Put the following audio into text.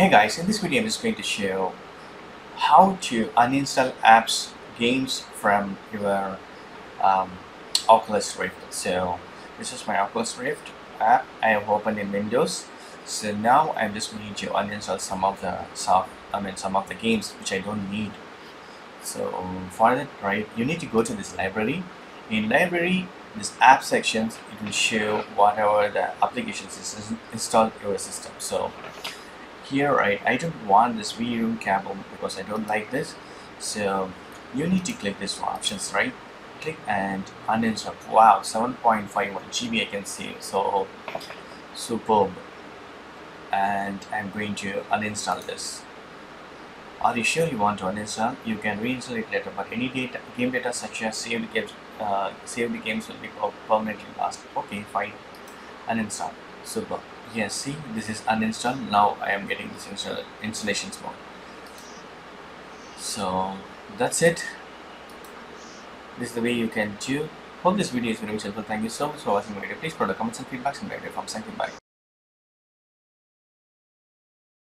Hey guys, in this video I'm just going to show how to uninstall apps, games from your um, Oculus Rift. So this is my Oculus Rift app I have opened in Windows. So now I'm just going to uninstall some of the soft, I mean some of the games which I don't need. So for that, right, you need to go to this library. In library, this app sections, it will show whatever the applications is installed in your system. So here right I don't want this VROOM cable because I don't like this. So you need to click this options right? Click and uninstall. Wow 7.51 GB I can see. So superb. And I'm going to uninstall this. Are you sure you want to uninstall? You can reinstall it later but any data game data such as saved games uh, saved games will be permanently lost. Okay fine. Uninstall super yes see this is uninstalled. Now I am getting this install installations mode. So that's it. This is the way you can do. Hope this video is very helpful thank you so much for watching. My video please put a comments and feedbacks and from thank you bye